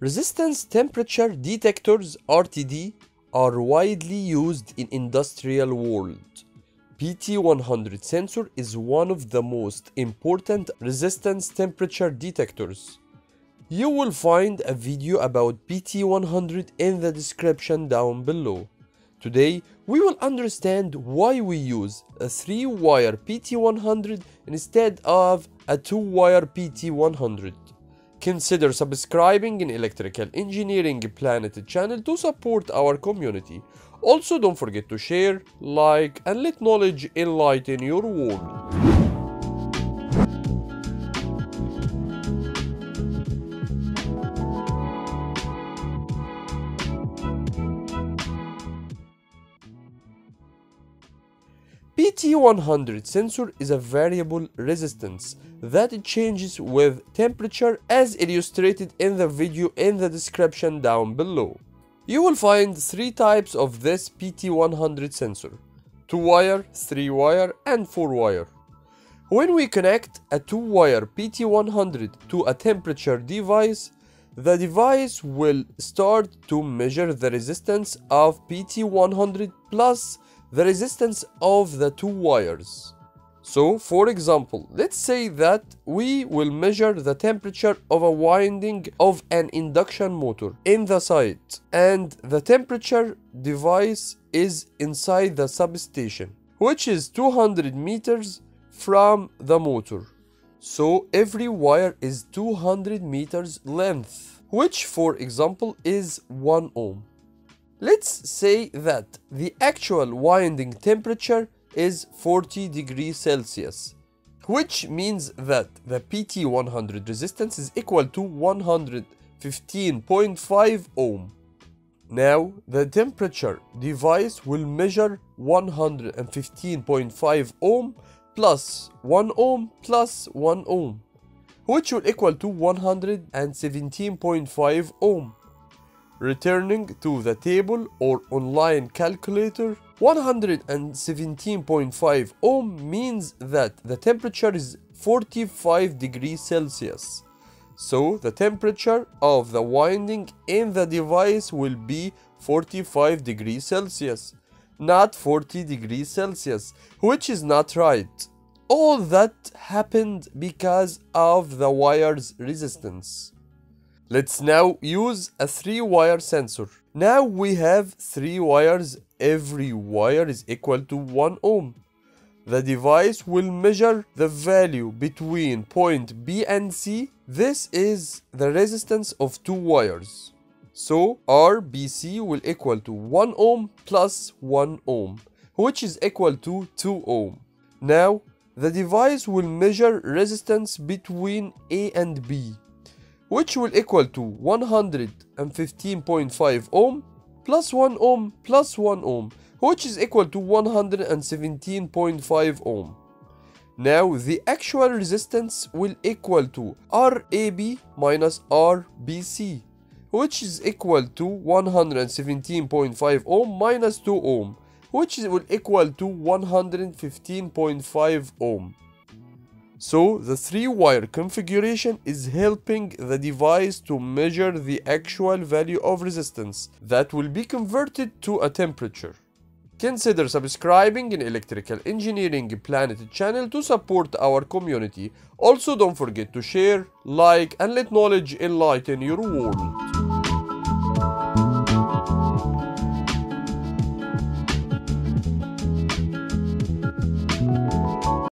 Resistance temperature detectors RTD are widely used in industrial world. PT100 sensor is one of the most important resistance temperature detectors. You will find a video about PT100 in the description down below. Today, we will understand why we use a 3-wire PT100 instead of a 2-wire PT100. Consider subscribing in Electrical Engineering Planet channel to support our community. Also don't forget to share, like and let knowledge enlighten your world. PT100 sensor is a variable resistance that changes with temperature as illustrated in the video in the description down below. You will find three types of this PT100 sensor 2 wire, 3 wire, and 4 wire. When we connect a 2 wire PT100 to a temperature device, the device will start to measure the resistance of PT100 plus the resistance of the two wires. So, for example, let's say that we will measure the temperature of a winding of an induction motor in the site and the temperature device is inside the substation which is 200 meters from the motor. So every wire is 200 meters length which for example is 1 ohm. Let's say that the actual winding temperature is 40 degrees Celsius, which means that the PT100 resistance is equal to 115.5 ohm. Now, the temperature device will measure 115.5 ohm plus 1 ohm plus 1 ohm, which will equal to 117.5 ohm. Returning to the table or online calculator, 117.5 ohm means that the temperature is 45 degrees Celsius. So the temperature of the winding in the device will be 45 degrees Celsius, not 40 degrees Celsius, which is not right. All that happened because of the wire's resistance. Let's now use a 3 wire sensor. Now we have 3 wires, every wire is equal to 1 ohm. The device will measure the value between point B and C. This is the resistance of 2 wires. So RBC will equal to 1 ohm plus 1 ohm, which is equal to 2 ohm. Now the device will measure resistance between A and B which will equal to 115.5 ohm plus 1 ohm plus 1 ohm which is equal to 117.5 ohm. Now the actual resistance will equal to RAB minus RBC which is equal to 117.5 ohm minus 2 ohm which will equal to 115.5 ohm. So the three wire configuration is helping the device to measure the actual value of resistance that will be converted to a temperature. Consider subscribing in Electrical Engineering Planet channel to support our community. Also don't forget to share, like and let knowledge enlighten your world.